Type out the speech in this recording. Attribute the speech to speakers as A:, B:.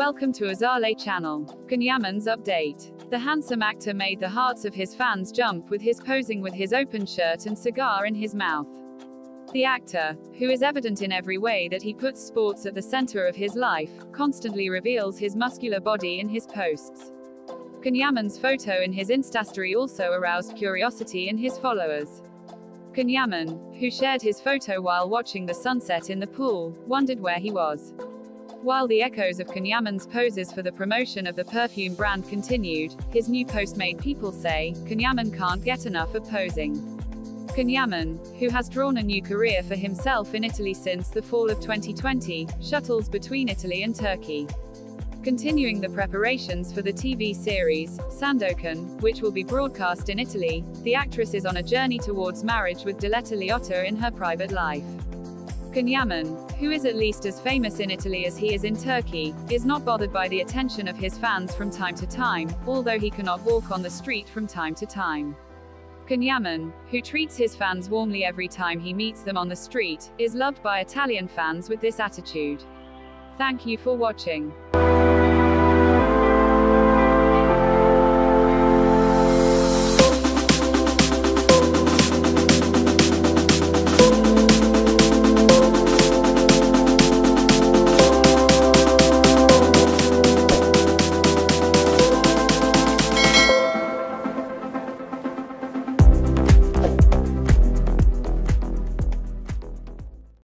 A: Welcome to Azaleigh channel. Can Yaman's update. The handsome actor made the hearts of his fans jump with his posing with his open shirt and cigar in his mouth. The actor, who is evident in every way that he puts sports at the center of his life, constantly reveals his muscular body in his posts. Can Yaman's photo in his Instastory also aroused curiosity in his followers. Can Yaman, who shared his photo while watching the sunset in the pool, wondered where he was. While the echoes of Can Yaman's poses for the promotion of the perfume brand continued, his new post made people say, Can Yaman can't get enough of posing. Can Yaman, who has drawn a new career for himself in Italy since the fall of 2020, shuttles between Italy and Turkey. Continuing the preparations for the TV series, Sandokan, which will be broadcast in Italy, the actress is on a journey towards marriage with Diletta Leotta in her private life. Can Yaman, who is at least as famous in Italy as he is in Turkey, is not bothered by the attention of his fans from time to time, although he cannot walk on the street from time to time. Can Yaman, who treats his fans warmly every time he meets them on the street, is loved by Italian fans with this attitude. Thank you for watching.